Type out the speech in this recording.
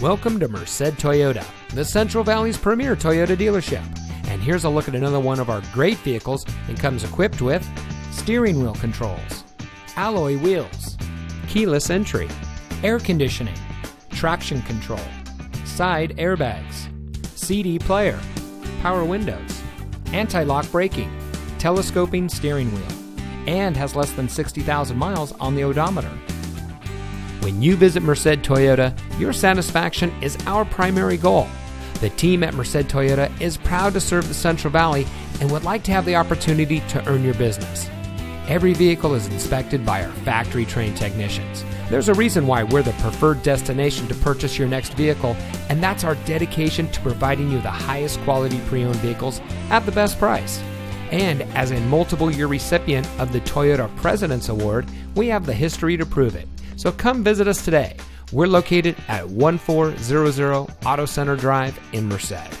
Welcome to Merced Toyota, the Central Valley's premier Toyota dealership. And here's a look at another one of our great vehicles and comes equipped with steering wheel controls, alloy wheels, keyless entry, air conditioning, traction control, side airbags, CD player, power windows, anti lock braking, telescoping steering wheel, and has less than 60,000 miles on the odometer. When you visit Merced Toyota, your satisfaction is our primary goal. The team at Merced Toyota is proud to serve the Central Valley and would like to have the opportunity to earn your business. Every vehicle is inspected by our factory trained technicians. There's a reason why we're the preferred destination to purchase your next vehicle, and that's our dedication to providing you the highest quality pre owned vehicles at the best price. And as a multiple year recipient of the Toyota President's Award, we have the history to prove it. So come visit us today. We're located at 1400 Auto Center Drive in Merced.